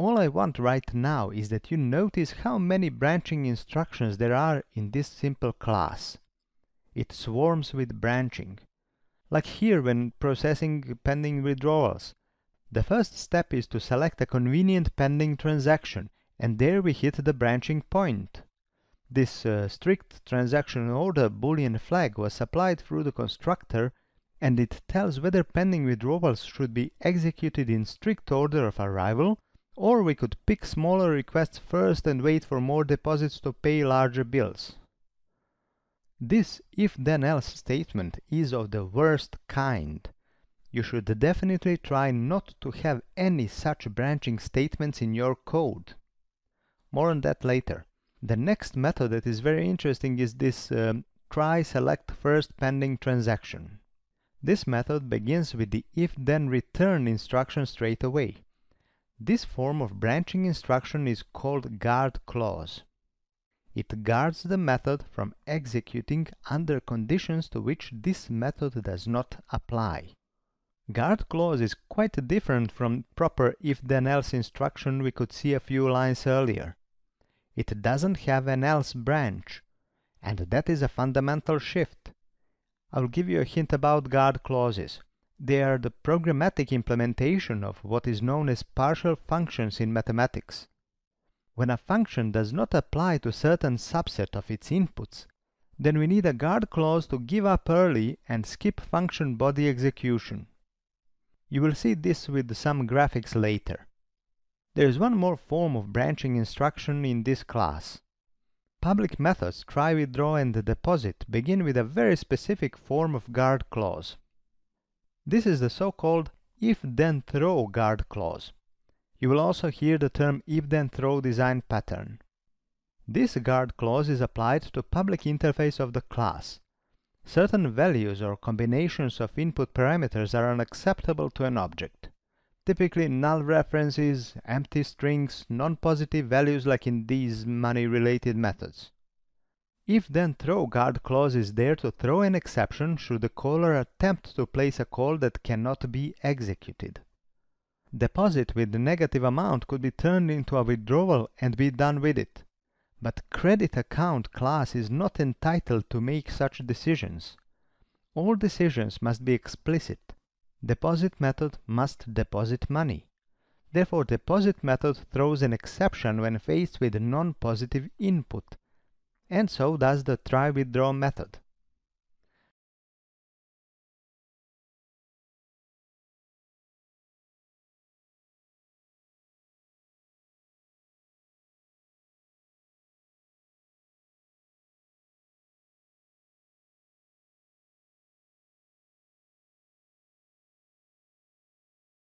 All I want right now is that you notice how many branching instructions there are in this simple class. It swarms with branching. Like here when processing pending withdrawals. The first step is to select a convenient pending transaction, and there we hit the branching point. This uh, strict transaction order boolean flag was supplied through the constructor and it tells whether pending withdrawals should be executed in strict order of arrival or we could pick smaller requests first and wait for more deposits to pay larger bills. This if-then-else statement is of the worst kind. You should definitely try not to have any such branching statements in your code. More on that later. The next method that is very interesting is this um, try select first pending transaction. This method begins with the if-then return instruction straight away. This form of branching instruction is called guard clause. It guards the method from executing under conditions to which this method does not apply. Guard clause is quite different from proper if-then-else instruction we could see a few lines earlier. It doesn't have an else branch, and that is a fundamental shift. I'll give you a hint about guard clauses. They are the programmatic implementation of what is known as partial functions in mathematics. When a function does not apply to certain subset of its inputs, then we need a guard clause to give up early and skip function body execution. You will see this with some graphics later. There is one more form of branching instruction in this class. Public methods try, withdraw, and deposit begin with a very specific form of guard clause. This is the so-called if-then-throw guard clause. You will also hear the term if-then-throw design pattern. This guard clause is applied to public interface of the class. Certain values or combinations of input parameters are unacceptable to an object typically null references, empty strings, non-positive values like in these money-related methods. If then throw guard clause is there to throw an exception should the caller attempt to place a call that cannot be executed. Deposit with the negative amount could be turned into a withdrawal and be done with it. But credit account class is not entitled to make such decisions. All decisions must be explicit deposit method must deposit money. Therefore, deposit method throws an exception when faced with non-positive input, and so does the try withdraw method.